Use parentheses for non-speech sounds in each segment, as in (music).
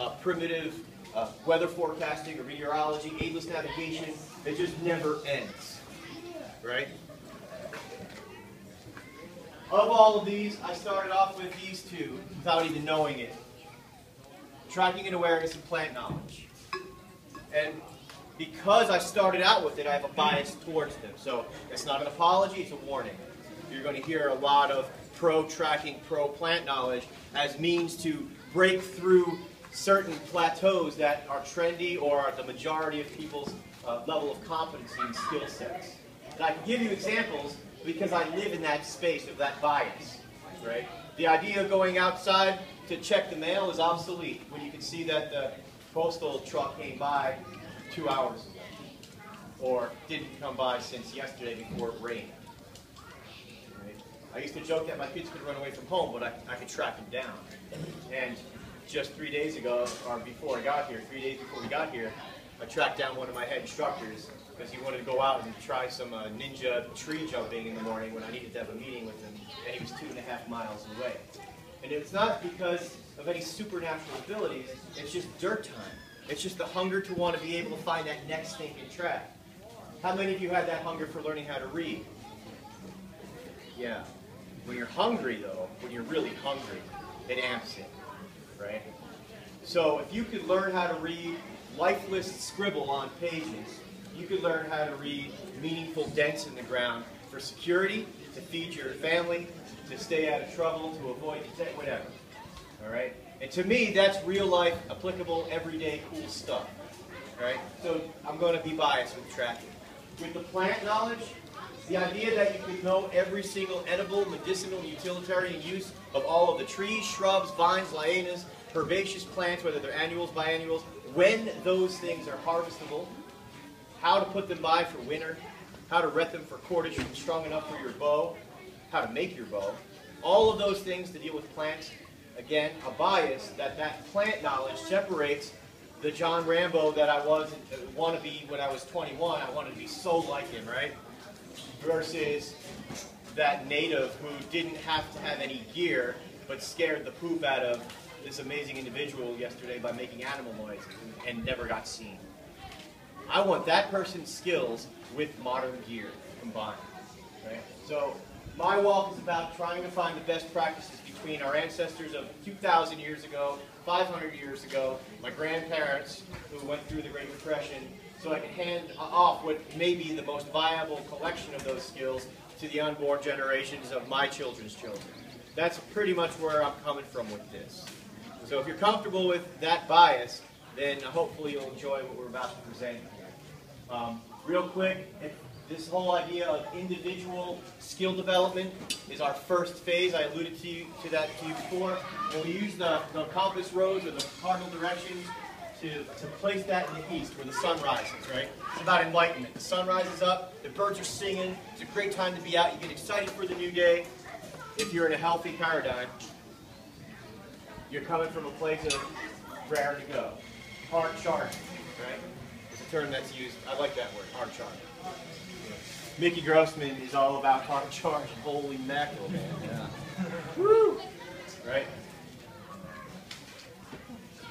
uh, primitive uh, weather forecasting or meteorology, aidless navigation. It just never ends, right? Of all of these, I started off with these two without even knowing it. Tracking and awareness and plant knowledge. And because I started out with it, I have a bias towards them. So it's not an apology, it's a warning. You're going to hear a lot of pro-tracking, pro-plant knowledge as means to break through certain plateaus that are trendy or are the majority of people's uh, level of competency and skill sets. And I can give you examples because I live in that space of that bias, right? The idea of going outside to check the mail is obsolete when you can see that the postal truck came by two hours ago or didn't come by since yesterday before it rained. Right? I used to joke that my kids could run away from home, but I, I could track them down. And just three days ago, or before I got here, three days before we got here, I tracked down one of my head instructors because he wanted to go out and try some uh, ninja tree jumping in the morning when I needed to have a meeting with him, and he was two and a half miles away. And it's not because of any supernatural abilities, it's just dirt time. It's just the hunger to want to be able to find that next stinking track. How many of you had that hunger for learning how to read? Yeah. When you're hungry, though, when you're really hungry, it amps it, right? So if you could learn how to read lifeless scribble on pages, you could learn how to read meaningful dents in the ground for security, to feed your family, to stay out of trouble, to avoid whatever. All right? And to me, that's real life, applicable, everyday, cool stuff. All right? So I'm going to be biased with tracking. With the plant knowledge, the idea that you could know every single edible, medicinal, utilitarian use of all of the trees, shrubs, vines, lianas, herbaceous plants, whether they're annuals, biannuals, when those things are harvestable, how to put them by for winter, how to ret them for cordage strong enough for your bow, how to make your bow. All of those things to deal with plants. Again, a bias that that plant knowledge separates the John Rambo that I was uh, want to be when I was 21. I wanted to be so like him, right? Versus that native who didn't have to have any gear but scared the poop out of this amazing individual yesterday by making animal noises and, never got seen. I want that person's skills with modern gear combined. Right? So my walk is about trying to find the best practices between our ancestors of 2,000 years ago, 500 years ago, my grandparents who went through the Great Depression, so I can hand off what may be the most viable collection of those skills to the unborn generations of my children's children. That's pretty much where I'm coming from with this. So if you're comfortable with that bias, then hopefully you'll enjoy what we're about to present. Um, real quick, this whole idea of individual skill development is our first phase. I alluded to, you, to that to you before. And we use the, the compass rose or the cardinal directions to, to place that in the east where the sun rises, right? It's about enlightenment. The sun rises up, the birds are singing, it's a great time to be out, you get excited for the new day. If you're in a healthy paradigm, you're coming from a place of rare to go. Hard charge, right? It's a term that's used. I like that word, hard charge. Mickey Grossman is all about hard charge. Holy mackerel, man. Yeah. Woo! Right?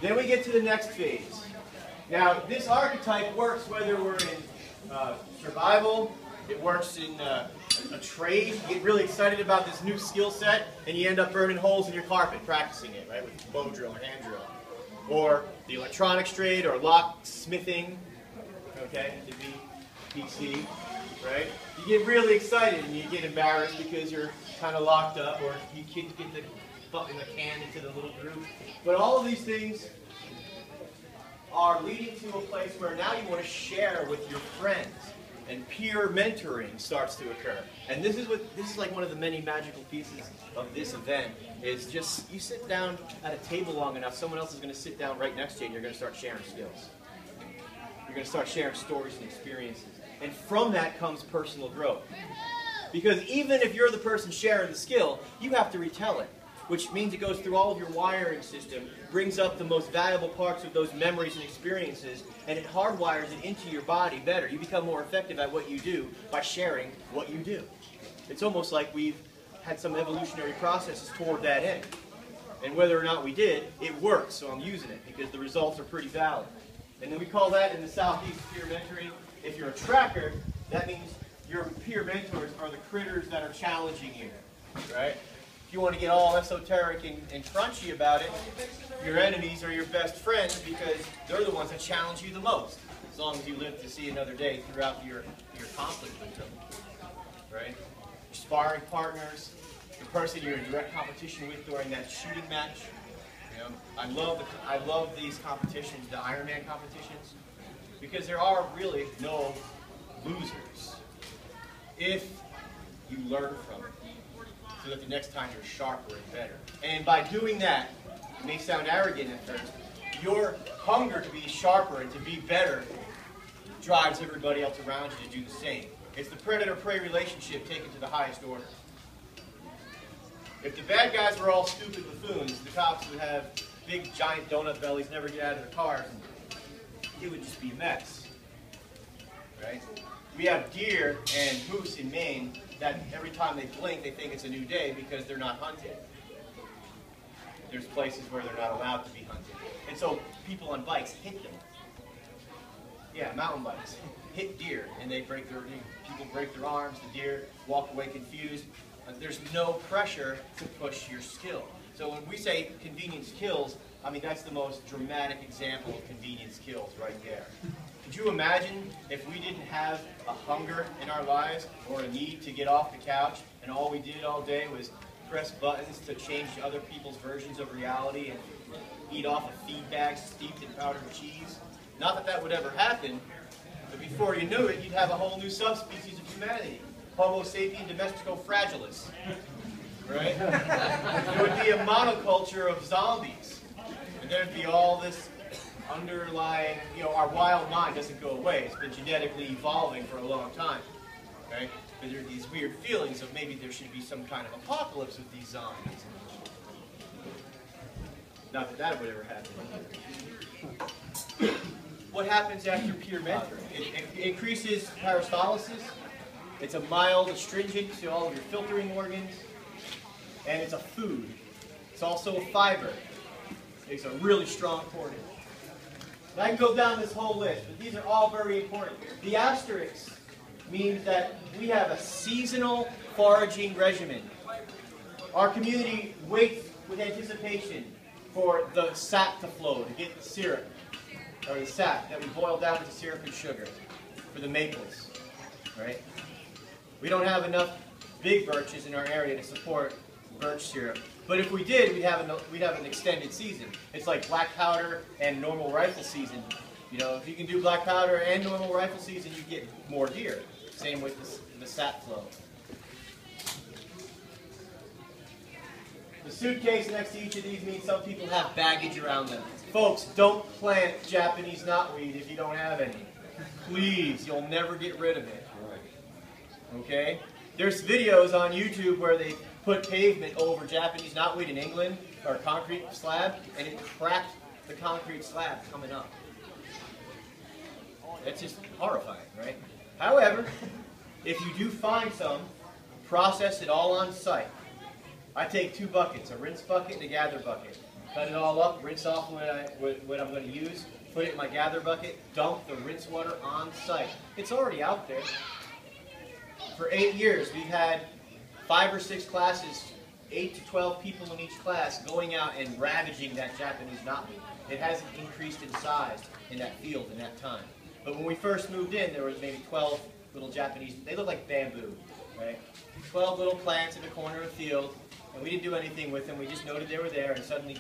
Then we get to the next phase. Now, this archetype works whether we're in uh, survival, it works in uh, a trade. You get really excited about this new skill set, and you end up burning holes in your carpet practicing it, right, with bow drill or hand drill. Or the electronics trade or locksmithing, okay, to be PC, right? You get really excited and you get embarrassed because you're kind of locked up or you can't get the in the can into the little group. But all of these things are leading to a place where now you want to share with your friends and peer mentoring starts to occur. And this is what this is like one of the many magical pieces of this event is just you sit down at a table long enough, someone else is going to sit down right next to you and you're going to start sharing skills You're going to start sharing stories and experiences. And from that comes personal growth. Because even if you're the person sharing the skill, you have to retell it, which means it goes through all of your wiring system, brings up the most valuable parts of those memories and experiences, and it hardwires it into your body better. You become more effective at what you do by sharing what you do. It's almost like we've had some evolutionary processes toward that end. And whether or not we did, it works, so I'm using it because the results are pretty valid. And then we call that in the Southeast peer mentoring. If you're a tracker, that means your peer mentors are the critters that are challenging you, right? If you want to get all esoteric and, and crunchy about it, your enemies are your best friends because they're the ones that challenge you the most, as long as you live to see another day throughout your, your conflict with them, right? Your sparring partners, the person you're in direct competition with during that shooting match. You know, I love the, I love these competitions, the Ironman competitions, because there are really no losers if you learn from it, so that the next time you're sharper and better. And by doing that, it may sound arrogant at first, your hunger to be sharper and to be better drives everybody else around you to do the same. It's the predator-prey relationship taken to the highest order. If the bad guys were all stupid buffoons, the cops would have big giant donut bellies, never get out of their cars, it would just be a mess. Right? We have deer and moose in Maine that every time they blink, they think it's a new day because they're not hunted. There's places where they're not allowed to be hunted. And so people on bikes hit them. Yeah, mountain bikes. (laughs) Hit deer, and they break their, people break their arms, the deer walk away confused, uh, there's no pressure to push your skill. So when we say convenience kills, I mean that's the most dramatic example of convenience kills right there. Could you imagine if we didn't have a hunger in our lives or a need to get off the couch and all we did all day was press buttons to change other people's versions of reality and eat off of feed bags steeped in powdered cheese? Not that that would ever happen, but before you knew it, you'd have a whole new subspecies of humanity. Homo sapien domestico fragilis. Right? (laughs) it would be a monoculture of zombies. And there'd be all this underlying, you know, our wild mind doesn't go away. It's been genetically evolving for a long time. Right? But there are these weird feelings of maybe there should be some kind of apocalypse with these zombies. Not that that would ever happen. What happens after peer mentoring? It, it increases peristalsis, it's a mild astringent to all of your filtering organs. And it's a food. It's also a fiber. It's a really strong portage. I can go down this whole list, but these are all very important. The asterisk means that we have a seasonal foraging regimen. Our community waits with anticipation for the sap to flow, to get the syrup, or the sap that we boil down into syrup and sugar for the maples, right? We don't have enough big birches in our area to support birch syrup. But if we did, we'd have, an, we'd have an extended season. It's like black powder and normal rifle season. You know, if you can do black powder and normal rifle season, you get more deer. Same with the, the sap flow. The suitcase next to each of these means some people have baggage around them. Folks, don't plant Japanese knotweed if you don't have any. Please, you'll never get rid of it. Okay? There's videos on YouTube where they put pavement over Japanese knotweed in England, or concrete slab, and it cracked the concrete slab coming up. That's just horrifying, right? However, if you do find some, process it all on site. I take two buckets, a rinse bucket and a gather bucket. Cut it all up, rinse off what, I, what, what I'm going to use, put it in my gather bucket, dump the rinse water on site. It's already out there for eight years, we've had five or six classes, eight to 12 people in each class going out and ravaging that Japanese knotweed. It hasn't increased in size in that field in that time. But when we first moved in, there was maybe 12 little Japanese, they look like bamboo, right? 12 little plants in the corner of the field, and we didn't do anything with them. We just noted they were there, and suddenly,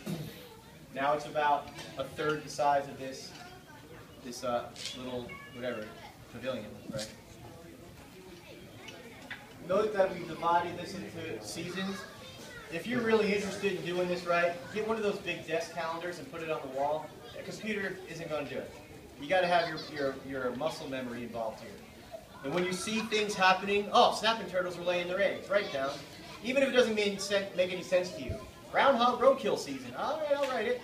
now it's about a third the size of this, this uh, little, whatever, pavilion, right? Note that we divided this into seasons. If you're really interested in doing this right, get one of those big desk calendars and put it on the wall. A computer isn't going to do it. You got to have your, your, your muscle memory involved here. And when you see things happening, oh, snapping turtles are laying their eggs, it down. Even if it doesn't make, make any sense to you. Groundhog roadkill season. All right, I'll write it.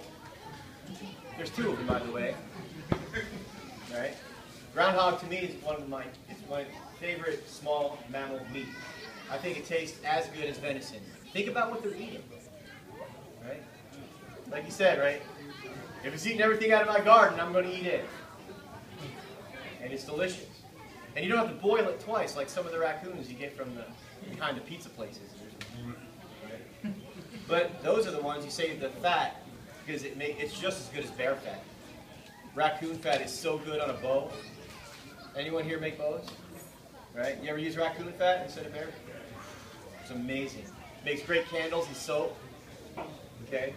There's two of them, by the way. (laughs) All right. Groundhog to me is one of my, it's my favorite small mammal meat. I think it tastes as good as venison. Think about what they're eating, right? like you said, right? If it's eating everything out of my garden, I'm going to eat it. And it's delicious. And you don't have to boil it twice like some of the raccoons you get from the kind of pizza places. But those are the ones you save the fat because it may, it's just as good as bear fat. Raccoon fat is so good on a bow. Anyone here make bows? Right? You ever use raccoon fat instead of bear? It's amazing. Makes great candles and soap. Okay?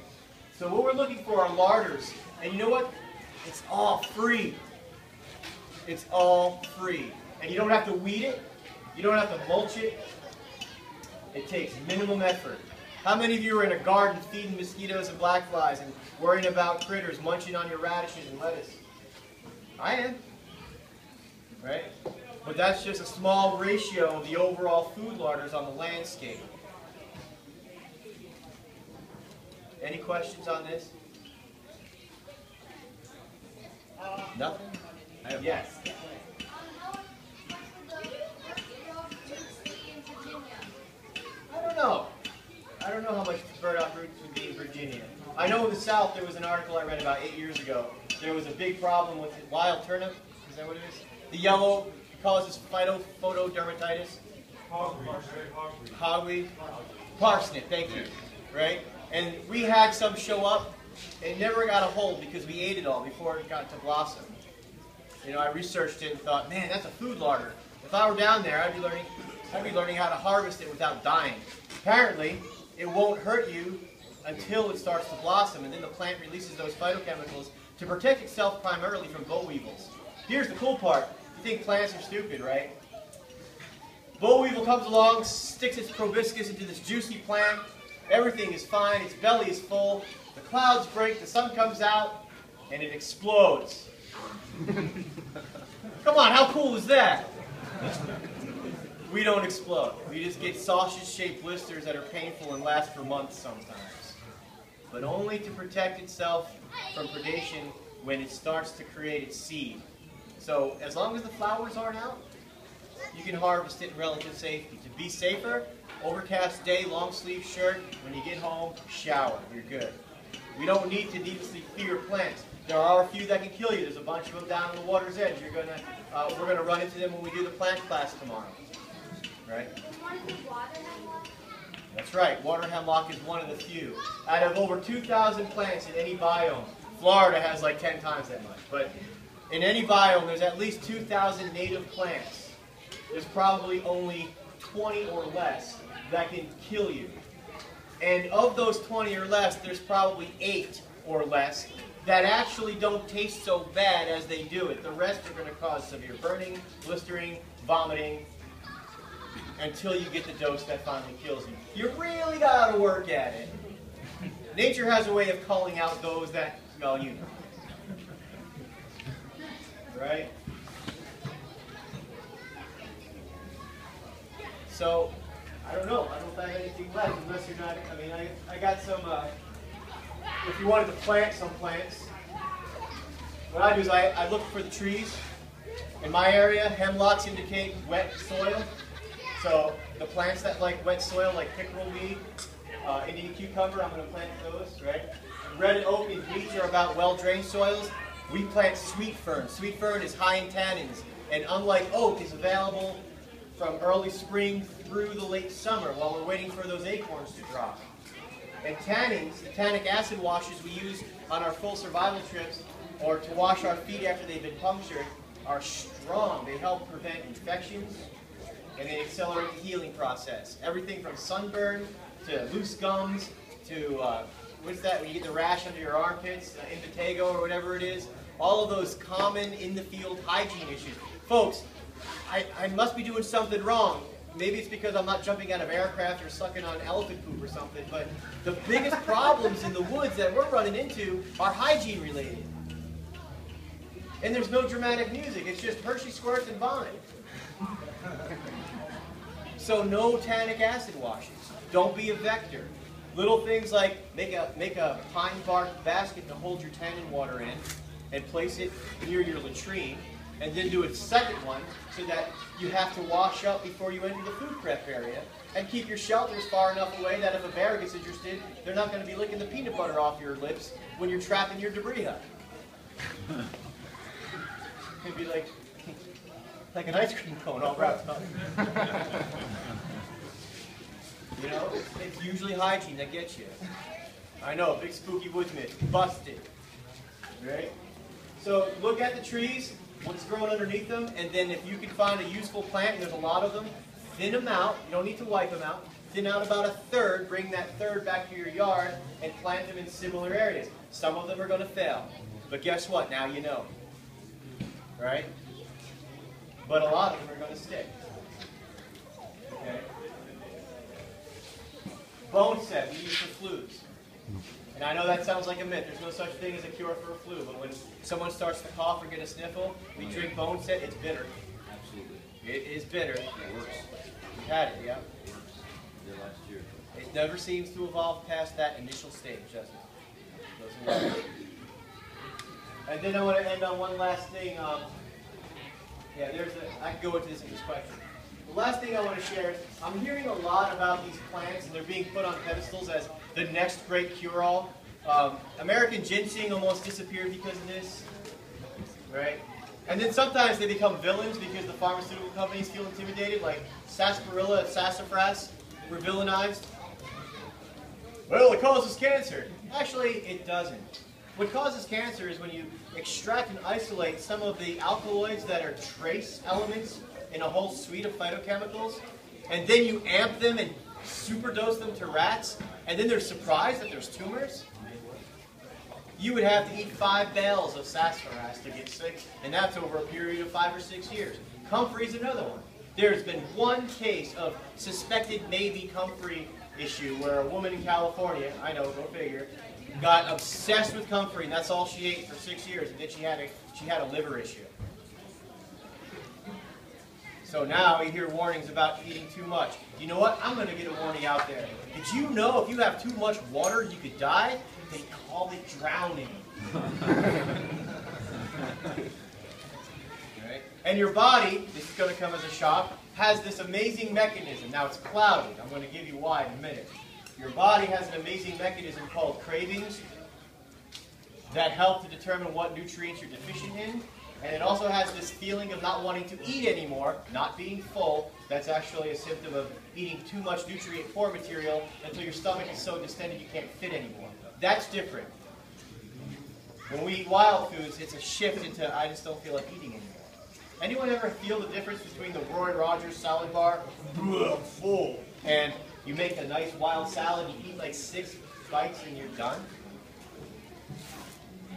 So what we're looking for are larders. And you know what? It's all free. It's all free. And you don't have to weed it. You don't have to mulch it. It takes minimum effort. How many of you are in a garden feeding mosquitoes and black flies and worrying about critters munching on your radishes and lettuce? I am. Right? But that's just a small ratio of the overall food larders on the landscape. Any questions on this? Nothing? Yes. I don't know. I don't know how much burdock roots would be in Virginia. I know in the South there was an article I read about eight years ago. There was a big problem with wild turnip. Is that what it is? The yellow causes phyto photodermatitis. Hogweed. Parsnip, thank you. Right? And we had some show up. It never got a hold because we ate it all before it got to blossom. You know, I researched it and thought, man, that's a food larder. If I were down there, I'd be learning, I'd be learning how to harvest it without dying. Apparently, it won't hurt you until it starts to blossom, and then the plant releases those phytochemicals to protect itself primarily from boll weevils. Here's the cool part. You think plants are stupid, right? Boll weevil comes along, sticks its proboscis into this juicy plant. Everything is fine. Its belly is full. The clouds break. The sun comes out, and it explodes. (laughs) Come on, how cool is that? We don't explode. We just get sausage-shaped blisters that are painful and last for months sometimes. But only to protect itself from predation when it starts to create its seed. So as long as the flowers aren't out, you can harvest it in relative safety. To be safer, overcast day, long sleeve shirt, when you get home, shower, you're good. We don't need to needlessly fear plants. There are a few that can kill you. There's a bunch of them down on the water's edge. You're gonna, uh, we're gonna run into them when we do the plant class tomorrow. Right? That's right. Water hemlock is one of the few. Out of over 2,000 plants in any biome, Florida has like 10 times that much. But in any biome, there's at least 2,000 native plants. There's probably only 20 or less that can kill you. And of those 20 or less, there's probably 8 or less that actually don't taste so bad as they do it. The rest are going to cause severe burning, blistering, vomiting, until you get the dose that finally kills you. You really got to work at it. Nature has a way of calling out those that, well, you know. Right? So, I don't know. I don't have anything left unless you're not, I mean, I, I got some, uh, if you wanted to plant some plants, what I do is I, I look for the trees. In my area, hemlocks indicate wet soil. So the plants that like wet soil, like pickerel weed, uh, Indian cucumber, I'm going to plant those, right? Red oak and beech are about well-drained soils. We plant sweet fern. Sweet fern is high in tannins, and unlike oak, is available from early spring through the late summer while we're waiting for those acorns to drop. And tannins, the tannic acid washes we use on our full survival trips or to wash our feet after they've been punctured are strong. They help prevent infections and they accelerate the healing process. Everything from sunburn to loose gums to, uh, what's that, when you get the rash under your armpits, uh, impetigo or whatever it is. All of those common in the field hygiene issues. Folks, I, I must be doing something wrong. Maybe it's because I'm not jumping out of aircraft or sucking on elephant poop or something, but the biggest problems in the woods that we're running into are hygiene related. And there's no dramatic music, it's just Hershey squirts and vomit. So no tannic acid washes. Don't be a vector. Little things like make a make a pine bark basket to hold your tannin water in and place it near your latrine. and then do a second one so that you have to wash up before you enter the food prep area and keep your shelters far enough away that if a bear gets interested, they're not going to be licking the peanut butter off your lips when you're trapped in your debris hut. (laughs) It'd be like, like an ice cream cone all wrapped up. (laughs) you know, it's, usually hygiene that gets you. I know, big spooky woodsman, busted. Right? So look at the trees, what's growing underneath them, and then if you can find a useful plant, and there's a lot of them, thin them out. You don't need to wipe them out. Thin out about a third, bring that third back to your yard, and plant them in similar areas. Some of them are going to fail. But guess what? Now you know. Right? But a lot of them are going to stick. Okay? Bone set we use for flus. And I know that sounds like a myth. There's no such thing as a cure for a flu. But when someone starts to cough or get a sniffle, we drink bone set. It's bitter. Absolutely. It is bitter. It works. We had it, yeah. It works. Did last year. It never seems to evolve past that initial stage, does it? Doesn't work. And then I want to end on one last thing. Um, yeah, there's a. I can go into this in this question. The last thing I want to share is I'm hearing a lot about these plants and they're being put on pedestals as the next great cure-all. Um, American ginseng almost disappeared because of this, right? And then sometimes they become villains because the pharmaceutical companies feel intimidated, like sarsaparilla sassafras were villainized. Well, it causes cancer. Actually, it doesn't. What causes cancer is when you extract and isolate some of the alkaloids that are trace elements in a whole suite of phytochemicals, and then you amp them and superdose them to rats, and then they're surprised that there's tumors. You would have to eat five bales of sassafras to get sick, and that's over a period of five or six years. Comfrey's another one. There's been one case of suspected maybe comfrey issue where a woman in California, I know, go figure, got obsessed with comfrey, and that's all she ate for six years, and then she had a she had a liver issue. So now you hear warnings about eating too much. You know what? I'm going to get a warning out there. Did you know if you have too much water, you could die? They call it drowning. (laughs) And your body, this is going to come as a shock, has this amazing mechanism. Now it's clouded. I'm going to give you why in a minute. Your body has an amazing mechanism called cravings that help to determine what nutrients you're deficient in. And it also has this feeling of not wanting to eat anymore, not being full. That's actually a symptom of eating too much nutrient poor material until your stomach is so distended you can't fit anymore. That's different. When we eat wild foods, it's a shift into I just don't feel like eating anymore. Anyone ever feel the difference between the Roy Rogers salad bar, full, and you make a nice wild salad, you eat like six bites and you're done?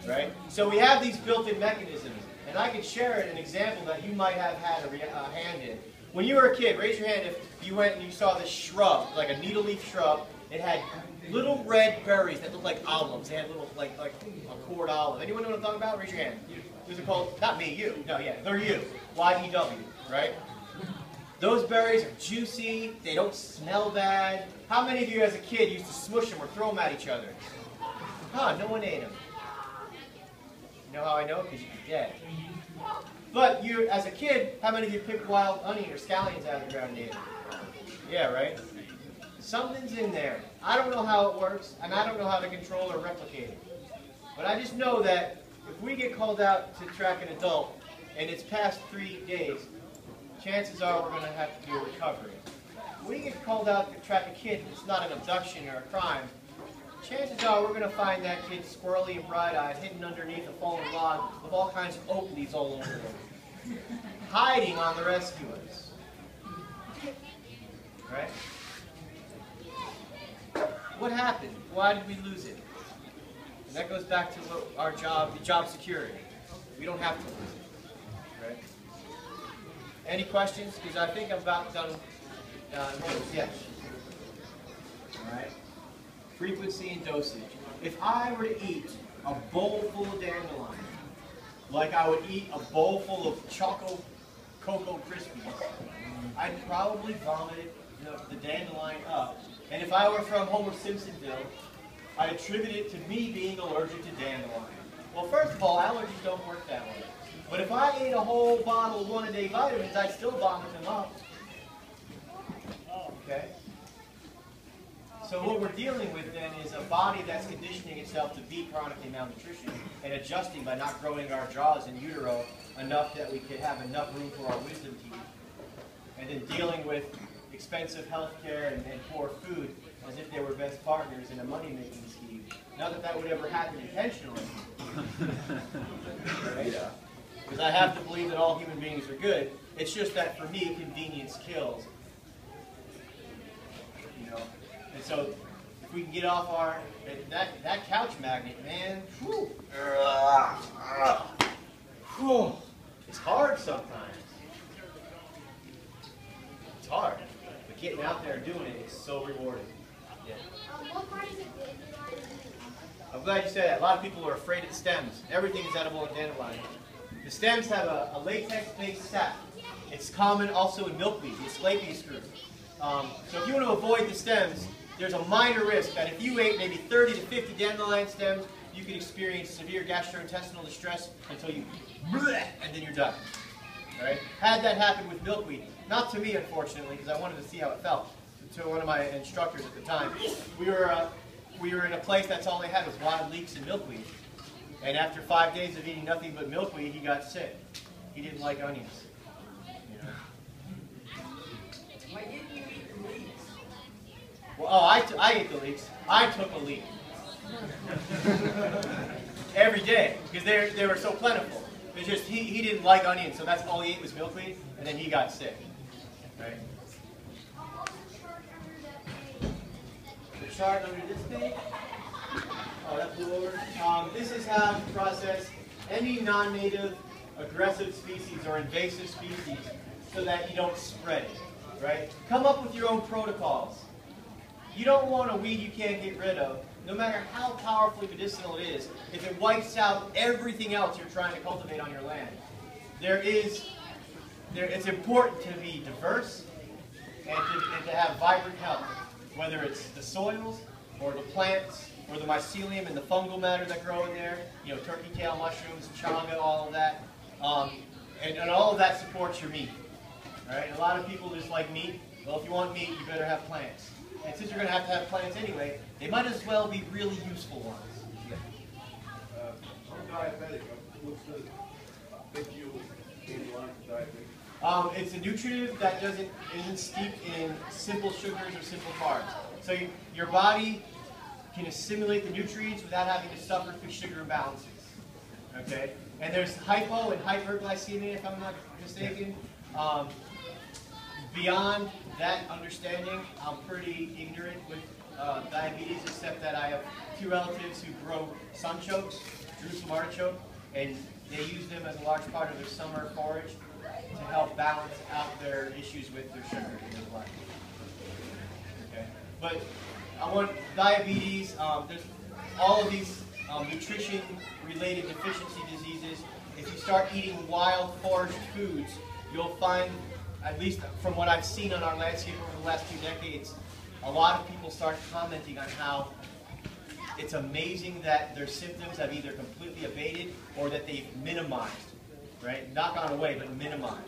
Right? So we have these built-in mechanisms, and I can share an example that you might have had a, a hand in. When you were a kid, raise your hand if you went and you saw this shrub, like a needle leaf shrub. It had little red berries that looked like olives. They had little, like, like a cord olive. Anyone know what I'm talking about? Raise your hand. Those are called, not me, you. No, yeah, they're you. Y-E-W, right? Those berries are juicy. They don't smell bad. How many of you as a kid used to smush them or throw them at each other? Huh, no one ate them. You know how I know? Because you're dead. But you, as a kid, how many of you picked wild onion or scallions out of the ground and ate? Yeah, right? Something's in there. I don't know how it works, and I don't know how to control or replicate it. But I just know that if we get called out to track an adult, and it's past three days, chances are we're going to have to do a recovery. If we get called out to track a kid, it's not an abduction or a crime, chances are we're going to find that kid squirrely and bright-eyed, hidden underneath a fallen log with all kinds of leaves all over him, hiding on the rescuers. Right? What happened? Why did we lose it? And that goes back to what our job, the job security. We don't have to lose it. Right? Any questions? Because I think I'm about done. Uh, yes. All right. Frequency and dosage. If I were to eat a bowl full of dandelion, like I would eat a bowl full of Choco Cocoa Krispies, I'd probably vomit the, the dandelion up. And if I were from Homer Simpsonville, I attribute it to me being allergic to dandelion. Well, first of all, allergies don't work that way. But if I ate a whole bottle of one-a-day vitamins, I'd still vomit them up. Okay? So what we're dealing with then is a body that's conditioning itself to be chronically malnutrition and adjusting by not growing our jaws in utero enough that we could have enough room for our wisdom teeth. And then dealing with expensive health care and, and poor food as if they were best partners in a money-making scheme. Not that that would ever happen intentionally. (laughs) Right? Yeah. Because I have to believe that all human beings are good. It's just that for me, convenience kills. You know, and so if we can get off our that that couch magnet, man, whew, whew, it's hard sometimes. It's hard, but getting out there and doing it is so rewarding. Yeah. What part is it dandelion? I'm glad you said that. A lot of people are afraid of the stems. Everything is edible in dandelion. The stems have a, a latex-based sap. It's common also in milkweed, the Asclepias group. Um, so if you want to avoid the stems, there's a minor risk that if you ate maybe 30 to 50 dandelion stems, you could experience severe gastrointestinal distress until you bleh, and then you're done. All right? Had that happen with milkweed, not to me unfortunately, because I wanted to see how it felt. To one of my instructors at the time, we were uh, we were in a place that's all they had was wild leeks and milkweed. And after five days of eating nothing but milkweed, he got sick. He didn't like onions. Well, oh, I, I ate the leeks. I took a leek. (laughs) Every day, because they, they were so plentiful. It's just he, he didn't like onions, so that's all he ate was milkweed, and then he got sick. Right? The chart under this page. Oh, that blew over. Um, this is how to process any non-native aggressive species or invasive species so that you don't spread it. Right? Come up with your own protocols. You don't want a weed you can't get rid of, no matter how powerfully medicinal it is, if it wipes out everything else you're trying to cultivate on your land. There is, there, it's important to be diverse and to, and to have vibrant health, whether it's the soils or the plants or the mycelium and the fungal matter that grow in there, you know, turkey tail mushrooms, chaga, all of that. Um, and, and all of that supports your meat. All right, a lot of people just like meat. Well, if you want meat, you better have plants. And since you're going to have to have plants anyway, they might as well be really useful ones. Uh, I'm diabetic, what's the big deal with dandelion for diabetes? Um, it's a nutritive that doesn't isn't steeped in simple sugars or simple carbs. So you, your body can assimilate the nutrients without having to suffer through sugar imbalances. Okay, and there's hypo and hyperglycemia, if I'm not mistaken. Um, beyond that understanding, I'm pretty ignorant with uh, diabetes, except that I have two relatives who grow sunchokes, Jerusalem artichoke, and they use them as a large part of their summer forage to help balance out their issues with their sugar in their blood. Okay, but I want diabetes. Um, there's all of these um, nutrition-related deficiency diseases. If you start eating wild foraged foods, you'll find, at least from what I've seen on our landscape over the last few decades, a lot of people start commenting on how it's amazing that their symptoms have either completely abated or that they've minimized, right? Not gone away, but minimized.